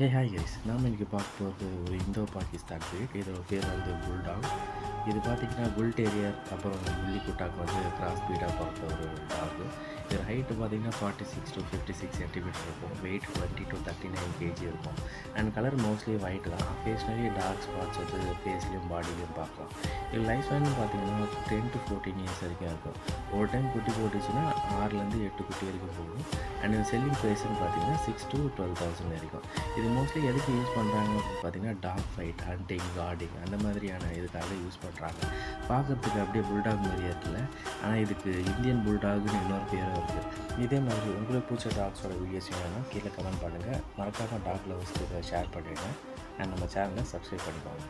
Hey hi guys நாம் இன்றைக்கி பார்க்க போகிறது ஒரு இந்தோ பாகிஸ்தான் breed இதோட பேர் வந்து புல்டாங் இது பார்த்திங்கன்னா புல்டேரியர் அப்புறம் முள்ளிக்குட்டாக்கு வந்து கிராஸ் பீடாக பிறந்த ஒரு ஹைட்டு பார்த்திங்கன்னா forty six to fifty six centimetre இருக்கும். Weight twenty to thirty nine KG இருக்கும். அண்ட் கலர் மோஸ்ட்லி ஒயிட் தான். அக்கேஷ்னலி டார்க் ஸ்பாட்ஸ் வந்து ஃபேஸ்லேயும் பாடிலையும் பார்க்கலாம். இது லைஃப் ஸ்பேன் பார்த்தீங்கன்னா டென் டு ஃபோர்டீன் இயர்ஸ் வரைக்கும் இருக்கும். ஒரு டைம் குட்டி போட்டுச்சுன்னா ஆறுலேருந்து எட்டு குட்டி வரைக்கும் போகும். அண்ட் இது செல்லிங் ப்ரைஸ்னு பார்த்தீங்கன்னா சிக்ஸ் டு டுவெல் தௌசண்ட் வரைக்கும். இது மோஸ்ட்லி எதுக்கு யூஸ் பண்ணுறாங்க அப்படின்னு பார்த்தீங்கன்னா டாக் ஃபைட் ஹண்டிங் கார்டிங் அந்த மாதிரியான இதுக்காக யூஸ் பண்ணுறாங்க பார்க்குறதுக்கு அப்படியே புல்டாக் மாதிரியே இருக்குல்ல. ஆனால் இதுக்கு இந்தியன் புல்டாக்னு இன்னொரு பேரும் இருக்குது இதே மாதிரி உங்களுக்கு பிடிச்ச டாக்ஸோட வீடியோஸ் வேணும்னா கீழே கமெண்ட் பண்ணுங்கள் மறக்காமல் டாக் லவர்ஸ்க்கு ஷேர் பண்ணிடுங்க. அண்ட் நம்ம சேனலை சப்ஸ்கிரைப் பண்ணிக்கோங்க.